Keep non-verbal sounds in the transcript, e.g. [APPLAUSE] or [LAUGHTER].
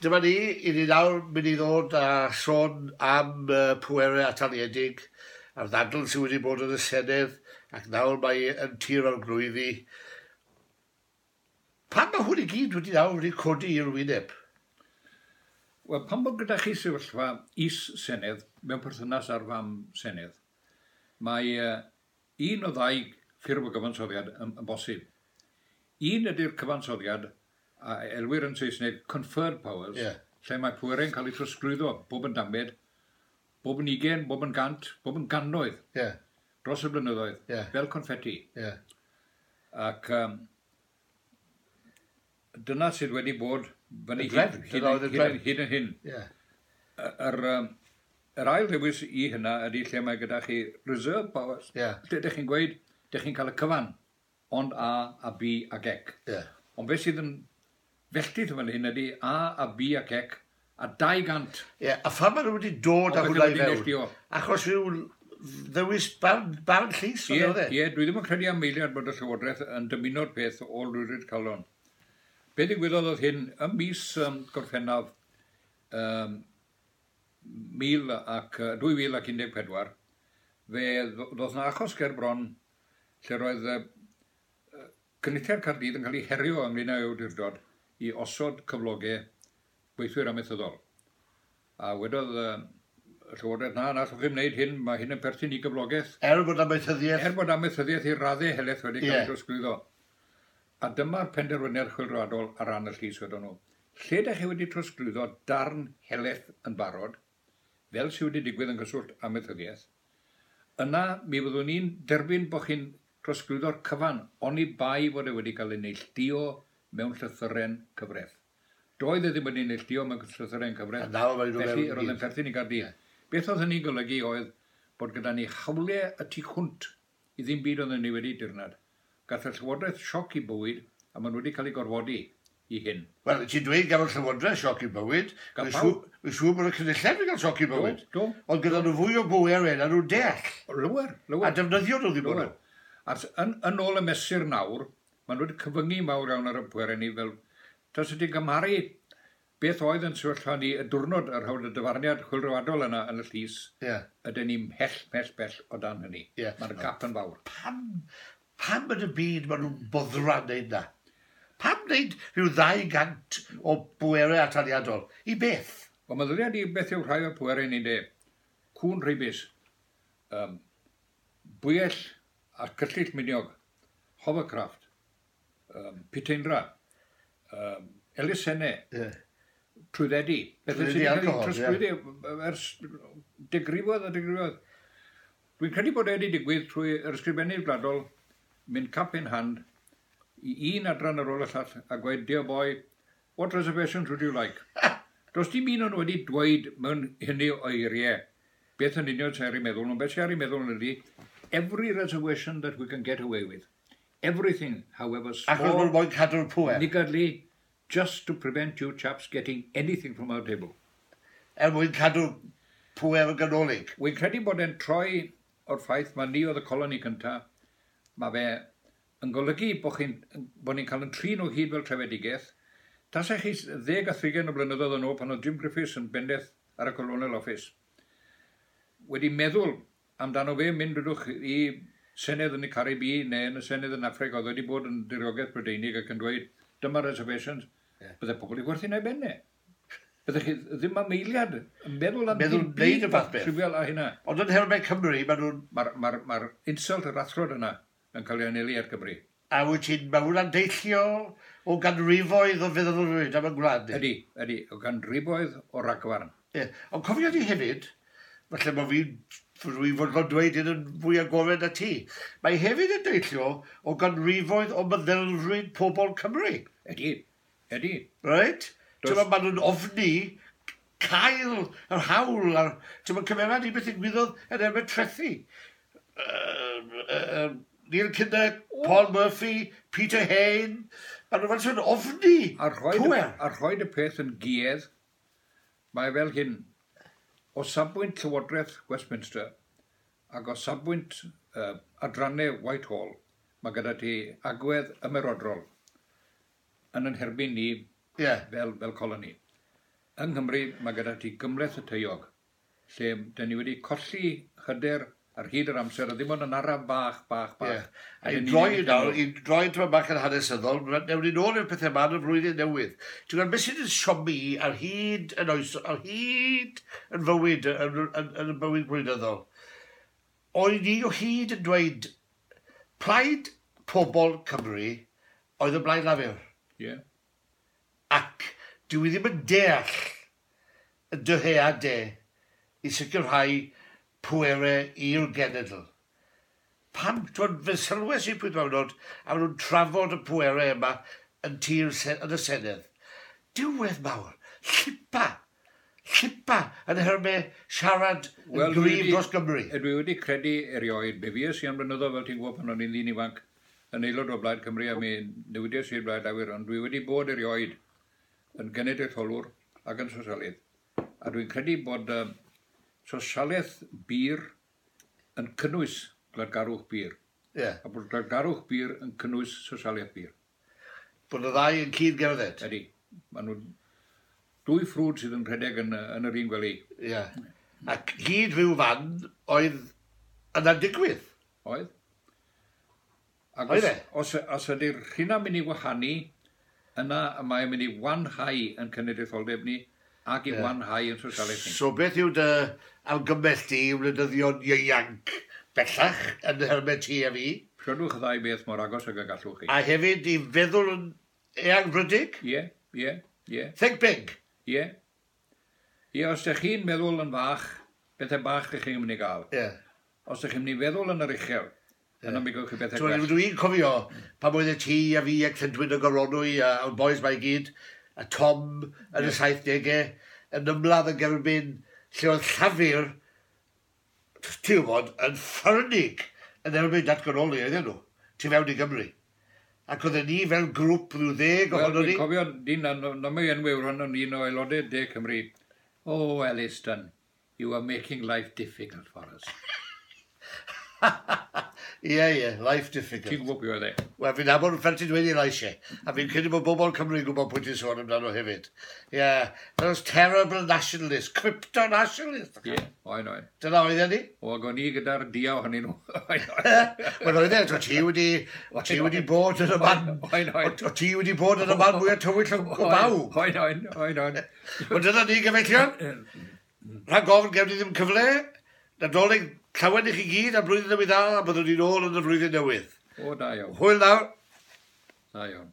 Dyma ni, i ni nawr mynd i ddod a sôn am uh, pwerau ataliedig a'r ddadl sydd wedi bod yn y Senedd ac nawr mae yn tir o'r glwyddi. Pan mae hwn i gyd wedi nawr wedi codi i'r wyneb? Wel, pan bod gyda chi sefyllfa is Senedd mewn perthynas ar fam Senedd, mae uh, un o ddau ffurf o gyfansoddiad yn, yn bosib. Un ydy'r cyfansoddiad a elwyr yn Saesneg, conferred powers, yeah. lle mae pwerau'n cael ei trosglwyddo, bob yn damed, bob yn ugen, bob yn gant, bob yn gannoedd, yeah. dros y blynyddoedd, yeah. fel confetti. Yeah. Ac um, dyna sydd wedi bod fyny hyd, hyd, hyd, hyd yn hyn. Yeah. Yr, um, yr ail ddewis i hynna ydy lle mae gyda chi reserve powers. Yeah. Lle ydych chi'n gweud, ydych chi'n cael y cyfan, ond A a B a Gec. Yeah. Ond beth sydd yn felltith fan hyn ydy A a B a ec a 200. Ie, yeah, a phan maen nhw wedi dod a hwnna i fewn? Achos rhyw ddewis barn, barn llys o'n oedd e? Ie, dwi ddim yn credu am meiliad bod y Llywodraeth yn dymuno'r peth o Lwyryd Calon. Be ddigwyddodd oedd hyn, ym mis um, gorffennaf um, 1000 ac, 2014, fe ddodd na achos ger bron lle roedd uh, cynithiau'r Cardydd yn cael ei herio ynglyn â awdurdod i osod cyflogau gweithwyr amaethyddol. A wedodd y uh, Llywodraeth na, na allwch chi'n wneud hyn, mae hyn yn perthyn i gyflogaeth. Er bod amaethyddiaeth... Er bod amaethyddiaeth i raddau heleth wedi cael yeah. drosglwyddo. A dyma'r penderfyniad chwilradol ar ran y llys wedon nhw. Lle da chi wedi trosglwyddo darn heleth yn barod, fel sydd wedi digwydd yn gyswllt amaethyddiaeth, yna mi fyddwn ni'n derbyn bod chi'n trosglwyddo'r cyfan, oni bai fod e wedi cael ei neilltio mewn llythyren cyfraith. Doedd e ddim yn enillio mewn llythyren cyfreth, felly roedd yn perthyn i gardia. Beth oedd hynny'n golygu oedd bod gyda ni hawliau y tu hwnt i ddim byd oedd ni wedi dirnad. Gath y llywodraeth sioc i bywyd a maen wedi cael ei gorfodi i hyn. Wel, ti'n dweud gael y llywodraeth sioc i bywyd. Mae'n siŵr bod y cynulliad wedi cael sioc i bywyd. Do. Ond gyda nhw fwy o bwyr yna nhw'n deall. Lywer, lywer. A defnyddio nhw ddim nhw. A yn, yn ôl y mesur nawr, maen nhw wedi cyfyngu mawr iawn ar y pwer ni fel... Tas ydy gymharu beth oedd yn sefyllfa ni y diwrnod yr hawl y dyfarniad chwilrywadol yna yn y llys, yeah. ydyn ni'n mhell, mell, bell o dan hynny. Yeah. Mae'r gap yn fawr. Pam, pam yn y byd maen nhw'n boddra wneud na? Pam wneud rhyw 200 o bwerau ataliadol? I beth? Wel, mae meddyliad i beth yw rhai o pwerau ni'n de. Cwn rhybus, um, bwyell a cyllill miniog, hovercraft, um, Piteinra, um, Elisene, yeah. Trwyddedi. Bethau sydd wedi cael trosglwyddi ers digrifodd a digrifodd. Dwi'n credu bod e wedi digwydd trwy yr ysgrifennu'r gwladol mynd cap in hand i un adran ar ôl y llall a gweud, dear boy, what reservations would you like? [LAUGHS] Does dim un o'n wedi dweud mewn hynny o eiriau. Beth yn union sy'n meddwl, ond beth sy'n meddwl yn ydy, every reservation that we can get away with everything, however small, niggardly, just to prevent you chaps getting anything from our table. Er mwyn cadw pwer y ganolig. Wy'n credu bod e'n troi o'r ffaith mae ni oedd y coloni cyntaf, mae fe yn golygu bod ni'n cael yn trin o hyd fel trefedigaeth. Tasau chi ddeg a thrigen o blynyddoedd yn ôl pan oedd Jim Griffiths yn bendeth ar y Colonial Office. Wedi meddwl amdano fe mynd rydwch i Senedd yn y Caribi neu yn y Senedd yn Affric oedd wedi bod yn diriogaeth Brydeinig ac yn dweud dyma reservations, yeah. bydde pobl i gwerthu neu benne. Byddech chi ddim am eiliad yn meddwl am meddwl byd y fath beth. Trivial a hynna. Ond yn Hermen Cymru, mae nhw'n... Mae'r ma, ma, ma insult yr athrod yna yn cael ei anelu ar Gymru. A wyt ti'n mewn yn deillio o ganrifoedd o feddwl o rwyd am y gwlad? Ydy, ydy, o ganrifoedd o ragfarn. Ie, yeah. ond cofio di hefyd, falle mae fi'n rwy fod yn dweud yn fwy agored na ti. Mae hefyd yn deillio o ganrifoedd o meddylfryd pobl Cymru. Ydy, ydy. Right? Does... Mae nhw'n ofni cael yr hawl a'r... Ti'n mynd cymeriad i beth ddigwyddodd yn erbyn trethu. Uh, uh, Neil Kinder, Paul Murphy, Peter Hain, a nhw'n fan sy'n ofni Ar A rhoi y peth yn giedd, mae fel hyn, o safbwynt Llywodraeth Westminster ac o safbwynt uh, adrannau Whitehall, mae gyda ti agwedd ymerodrol yn yn herbyn ni yeah. fel, fel coloni. Yng Nghymru mae gyda ti gymleth y teiog, lle dyn ni wedi colli hyder ar hyd yr amser, a ddim ond yn araf bach, bach, bach. Yeah. A i'n droi nawr, i droi drwy bach yn hanesyddol, newn ni nôl i'r pethau yma yn y flwyddyn newydd. Ti'n gwybod, beth sydd yn siomi ar hyd yn oes, ar hyd yn fywyd, yn, yn, yn y bywyd gwleidyddol. Oedd ni o hyd yn dweud, plaid pobl Cymru oedd y blaen lafur. Yeah. Ac dwi ddim yn deall y dyheadau i sicrhau pwerau i'r genedl. Pam, twyd, fe sylwes i pwyth mewnod, a maen nhw'n trafod y pwerau yma yn tir yn y senedd. Diwedd mawr, llipa, llipa yn herme siarad well, grif dros Gymru. E, dwi wedi credu erioed, be fi ysgu am blynyddo fel ti'n gwybod pan o'n i'n ddyn ifanc yn aelod o Blaid Cymru a mi newidiais i'r Blaid Awyr, ond dwi wedi bod erioed yn genedlaetholwr ac yn sosialydd. A dwi'n credu bod uh, sosialaeth bir yn cynnwys gladgarwch bir. Ie. Yeah. A bod gladgarwch bir yn cynnwys sosialaeth bir. Bod y ddau yn cyd gerdded? Ydy. Maen nhw dwy ffrwd sydd yn rhedeg yn, yn yr un gwely. Ie. Yeah. Ac hyd fyw fan oedd yna digwydd? Oedd. Ac oedd e? Os, os ydy'r hynna'n mynd i wahanu, yna y mae'n mynd i wanhau yn cynnydd ni, ac i wanhau yn Sosialeg ni. So beth yw dy algymell di yw wledyddion ieuanc bellach yn hermed ti a fi? Sianwch ddau beth mor agos ag y gallwch chi. A hefyd i feddwl yn eang brydig? Ie, ie, ie. Think big? Ie. Ie, os ydych chi'n meddwl yn fach, bethau bach ydych chi'n mynd i gael. Ie. Os ydych chi'n mynd i feddwl yn yr uchel, Yna mi ymwneud chi bethau gwell. Dwi'n cofio, pa oedd y ti a fi ac Llydwyn y Goronwy a'r boys mae gyd, a Tom yn y 70au, yn ymladd yn Germyn, lle oedd llafur, ti'n gwybod, yn ffyrnig yn erbyn datganoli oedden nhw, tu fewn i Gymru. Ac oedden ni fel grŵp rhyw ddeg ohono ni. Wel, cofio, dyn na, nymau yn wyr hon o'n un o aelodau De Cymru. Oh, Elliston, you are making life difficult for us. [LAUGHS] Ie, ie, life difficult. Ti'n gwybod beth oedd e? Wel, fi'n abod, fel ti'n dweud i'r eisiau. A fi'n credu bod bobl Cymru yn gwybod pwy ti'n sôn amdano hefyd. Ie, yeah. those terrible nationalists, crypto-nationalists. Ie, yeah, oen oen. Dyna oedd e, ni? O, go'n i gyda'r dia o hynny nhw. [LAUGHS] [LAUGHS] Wel, oedd e, o ti wedi, o ti wedi bod yn y man. Oen oen. O ti wedi bod yn y man mwy o tywyll o baw. Oen oen, oen oen. Wel, dyna ni, gyfeillion. Rhaid gofyn, gewn ni ddim cyfle. Nadolig Llawen i chi gyd am blwyddyn newydd dda, a byddwn ni'n ôl yn y flwyddyn newydd. O, da iawn. Hwyl nawr. Da iawn.